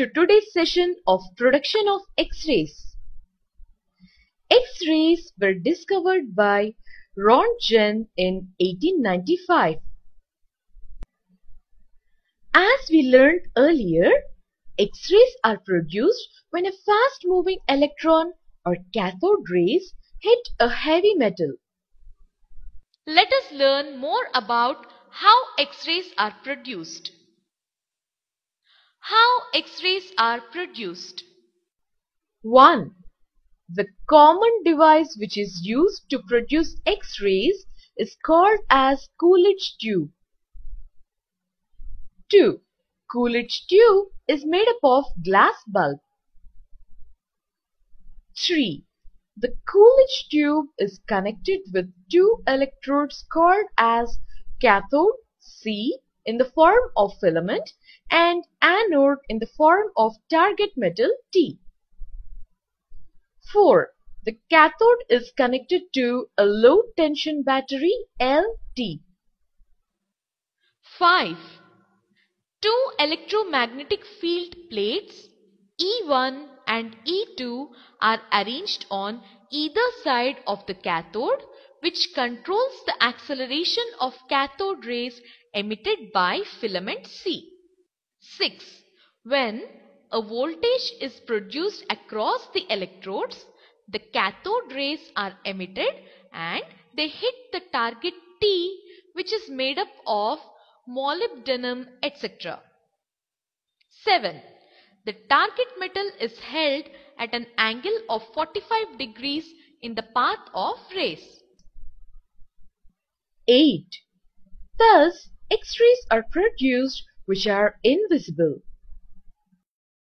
to today's session of production of X-rays. X-rays were discovered by Roentgen in 1895. As we learned earlier, X-rays are produced when a fast-moving electron or cathode rays hit a heavy metal. Let us learn more about how X-rays are produced. How X-rays are produced. 1. The common device which is used to produce X-rays is called as Coolidge tube. 2. Coolidge tube is made up of glass bulb. 3. The Coolidge tube is connected with two electrodes called as cathode C in the form of filament and anode in the form of target metal T. 4. The cathode is connected to a low tension battery LT. 5. Two electromagnetic field plates E1 and E2 are arranged on either side of the cathode which controls the acceleration of cathode rays emitted by filament C. 6. When a voltage is produced across the electrodes, the cathode rays are emitted and they hit the target T which is made up of molybdenum etc. 7. The target metal is held at an angle of 45 degrees in the path of rays. 8. Thus, X-rays are produced which are invisible.